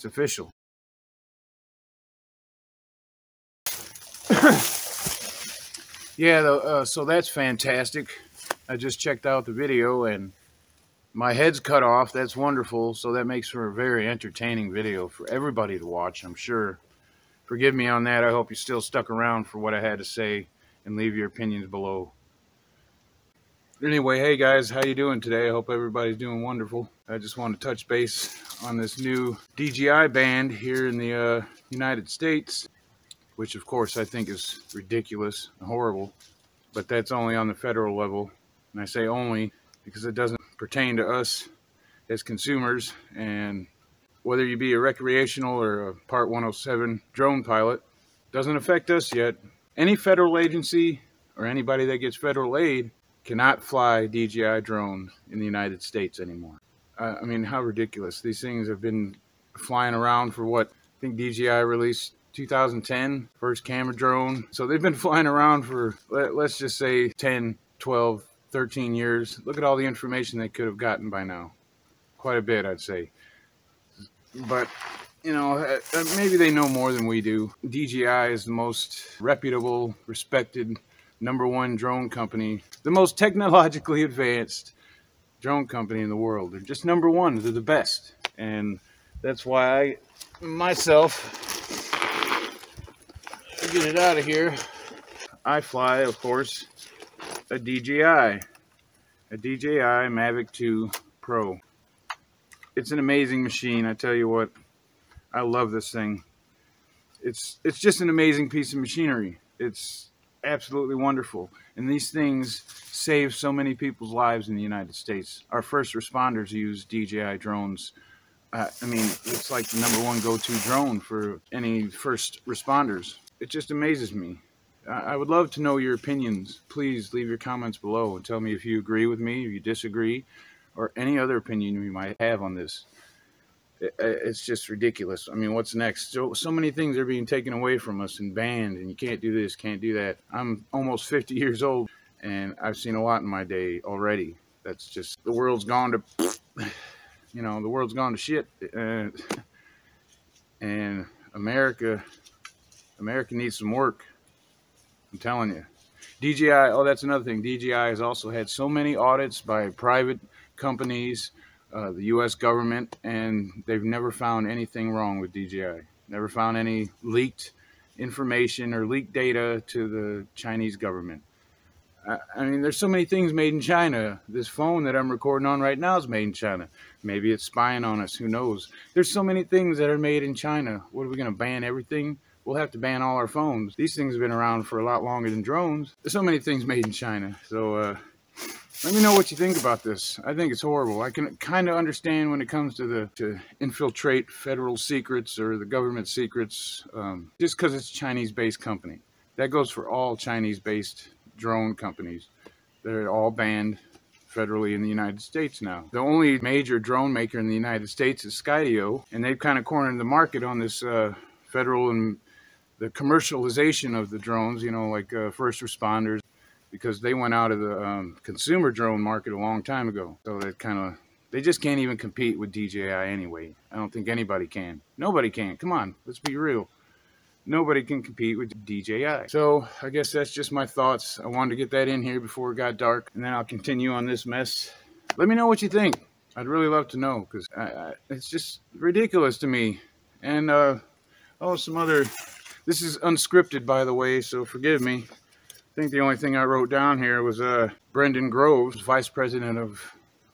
It's official. yeah, the, uh, so that's fantastic. I just checked out the video and my head's cut off. That's wonderful. So that makes for a very entertaining video for everybody to watch, I'm sure. Forgive me on that. I hope you still stuck around for what I had to say and leave your opinions below. Anyway, hey guys, how you doing today? I hope everybody's doing wonderful. I just want to touch base on this new DJI band here in the uh, United States which of course I think is ridiculous and horrible, but that's only on the federal level. And I say only because it doesn't pertain to us as consumers. And whether you be a recreational or a Part 107 drone pilot, doesn't affect us yet. Any federal agency or anybody that gets federal aid cannot fly DJI drones in the United States anymore. Uh, I mean, how ridiculous. These things have been flying around for what I think DJI released 2010, first camera drone. So they've been flying around for, let, us just say 10, 12, 13 years. Look at all the information they could have gotten by now. Quite a bit, I'd say. But, you know, uh, uh, maybe they know more than we do. DJI is the most reputable, respected, number one drone company, the most technologically advanced drone company in the world. They're just number one. They're the best. And that's why I, myself, get it out of here, I fly, of course, a DJI, a DJI Mavic 2 Pro. It's an amazing machine, I tell you what. I love this thing. It's it's just an amazing piece of machinery. It's absolutely wonderful. And these things save so many people's lives in the United States. Our first responders use DJI drones. Uh, I mean, it's like the number one go-to drone for any first responders it just amazes me. I would love to know your opinions. Please leave your comments below and tell me if you agree with me, if you disagree, or any other opinion you might have on this. It's just ridiculous. I mean, what's next? So, so many things are being taken away from us and banned, and you can't do this, can't do that. I'm almost 50 years old, and I've seen a lot in my day already. That's just, the world's gone to, you know, the world's gone to shit. Uh, and America America needs some work. I'm telling you. DJI, oh, that's another thing. DJI has also had so many audits by private companies, uh, the U.S. government, and they've never found anything wrong with DJI. Never found any leaked information or leaked data to the Chinese government. I, I mean, there's so many things made in China. This phone that I'm recording on right now is made in China. Maybe it's spying on us. Who knows? There's so many things that are made in China. What are we going to ban everything? we'll have to ban all our phones. These things have been around for a lot longer than drones. There's so many things made in China. So uh, let me know what you think about this. I think it's horrible. I can kind of understand when it comes to the to infiltrate federal secrets or the government secrets, um, just because it's a Chinese-based company. That goes for all Chinese-based drone companies. They're all banned federally in the United States now. The only major drone maker in the United States is Skydio, and they've kind of cornered the market on this uh, federal and the commercialization of the drones, you know, like uh, first responders, because they went out of the um, consumer drone market a long time ago. So that kind of, they just can't even compete with DJI anyway. I don't think anybody can. Nobody can. Come on, let's be real. Nobody can compete with DJI. So I guess that's just my thoughts. I wanted to get that in here before it got dark, and then I'll continue on this mess. Let me know what you think. I'd really love to know because it's just ridiculous to me. And uh, oh, some other this is unscripted, by the way, so forgive me. Think the only thing I wrote down here was uh, Brendan Groves, Vice President of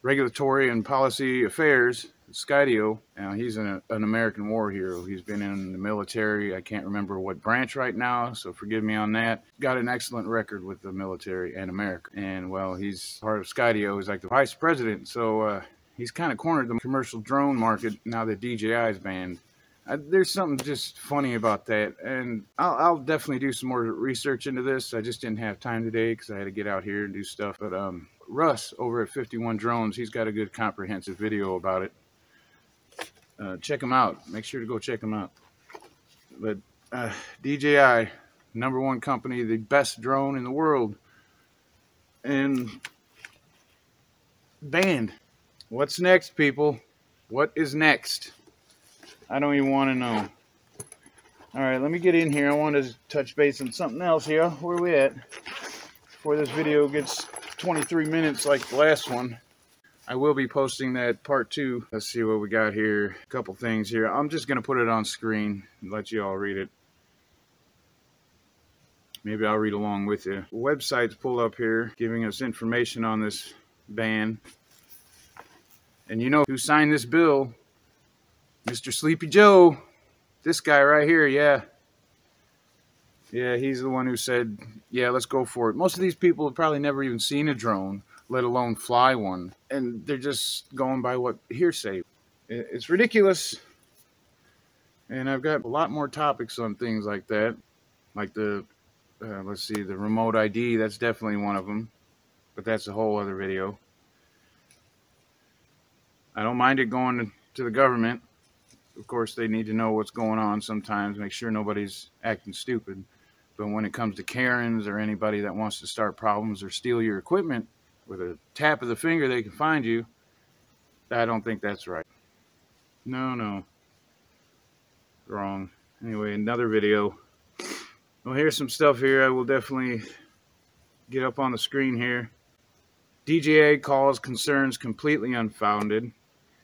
Regulatory and Policy Affairs Skydio. Now, he's an, an, American war hero. He's been in the military. I can't remember what branch right now, so forgive me on that. Got an excellent record with the military and America. And, well, he's part of Skydio. He's like the vice president, so uh, he's kind of cornered the commercial drone market now that DJI is banned there's something just funny about that, and I'll, I'll, definitely do some more research into this. I just didn't have time today because I had to get out here and do stuff. But um, Russ over at 51 Drones, he's got a good comprehensive video about it. Uh, check him out. Make sure to go check him out. But uh, DJI, number one company, the best drone in the world, and banned. What's next, people? What is next? I don't even want to know. All right, let me get in here. I want to touch base on something else here. Where we at? Before this video gets 23 minutes like the last one. I will be posting that part two. Let's see what we got here. A couple things here. I'm just going to put it on screen and let you all read it. Maybe I'll read along with you. Website's pull up here giving us information on this ban. And you know who signed this bill? Mr. Sleepy Joe. This guy right here, yeah. Yeah, he's the one who said, yeah, let's go for it. Most of these people have probably never even seen a drone, let alone fly one. And they're just going by what hearsay. It's ridiculous. And I've got a lot more topics on things like that. Like the, uh, let's see, the remote ID. That's definitely one of them. But that's a whole other video. I don't mind it going to the government of course, they need to know what's going on sometimes, make sure nobody's acting stupid. But when it comes to Karens or anybody that wants to start problems or steal your equipment, with a tap of the finger, they can find you. I don't think that's right. No, no. Wrong. Anyway, another video. Well, here's some stuff here I will definitely get up on the screen here. DJI calls concerns completely unfounded.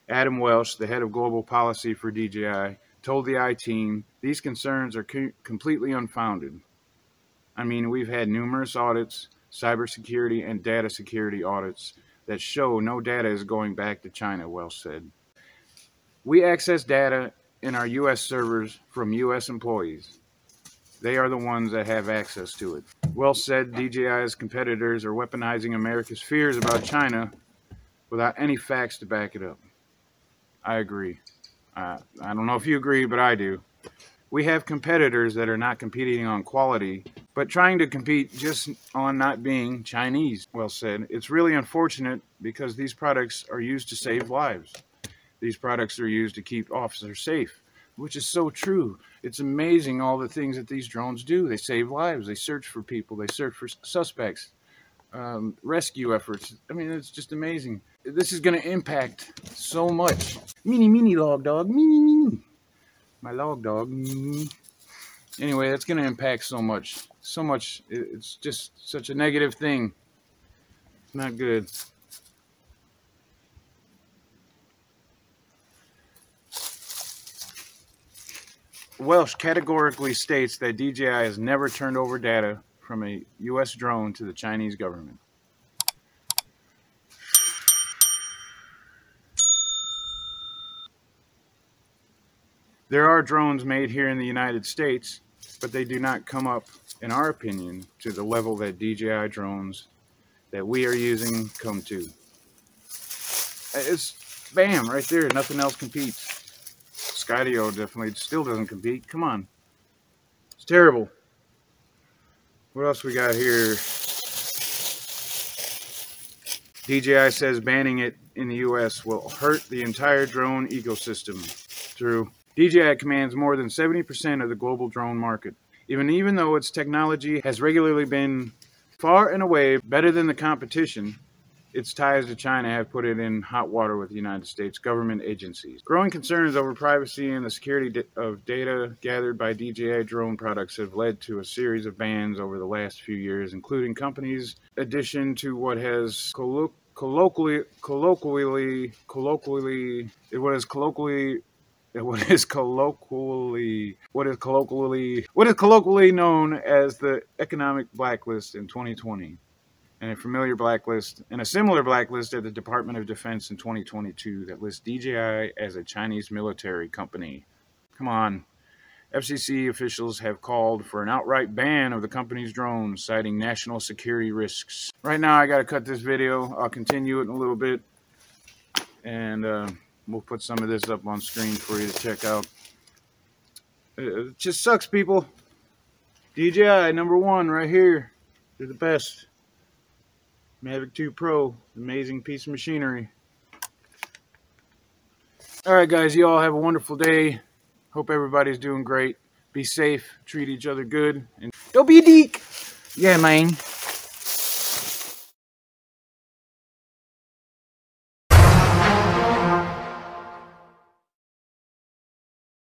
Adam Welsh, the head of global policy for DJI, told the I team these concerns are co completely unfounded. I mean, we've had numerous audits, cybersecurity and data security audits that show no data is going back to China, Welsh said. We access data in our U.S. servers from U.S. employees. They are the ones that have access to it. Welsh said DJI's competitors are weaponizing America's fears about China without any facts to back it up. I agree. Uh, I don't know if you agree, but I do. We have competitors that are not competing on quality, but trying to compete just on not being Chinese. Well said. It's really unfortunate because these products are used to save lives. These products are used to keep officers safe, which is so true. It's amazing all the things that these drones do. They save lives. They search for people. They search for suspects um, rescue efforts. I mean, it's just amazing. This is going to impact so much. Mini, mini log dog. Mini, mini. My log dog. Anyway, that's going to impact so much. So much. It's just such a negative thing. Not good. Welsh categorically states that DJI has never turned over data from a U.S. drone to the Chinese government. There are drones made here in the United States, but they do not come up, in our opinion, to the level that DJI drones that we are using come to. It's bam, right there. Nothing else competes. Skydio definitely still doesn't compete. Come on. It's terrible. What else we got here? DJI says banning it in the U.S. will hurt the entire drone ecosystem. True. DJI commands more than 70% of the global drone market. Even, even though its technology has regularly been far and away better than the competition, its ties to China have put it in hot water with the United States government agencies. Growing concerns over privacy and the security of data gathered by DJI drone products have led to a series of bans over the last few years, including companies' addition to what has colloquially, colloquially, colloquially, what is colloquially what is colloquially what is colloquially what is colloquially known as the economic blacklist in 2020 and a familiar blacklist and a similar blacklist at the Department of Defense in 2022 that lists DJI as a Chinese military company. Come on. FCC officials have called for an outright ban of the company's drones, citing national security risks. Right now, I got to cut this video. I'll continue it in a little bit, and uh, we'll put some of this up on screen for you to check out. It just sucks, people. DJI, number one, right here. They're the best. Mavic 2 Pro, amazing piece of machinery. All right, guys, you all have a wonderful day. Hope everybody's doing great. Be safe, treat each other good, and don't be a deek. Yeah, man.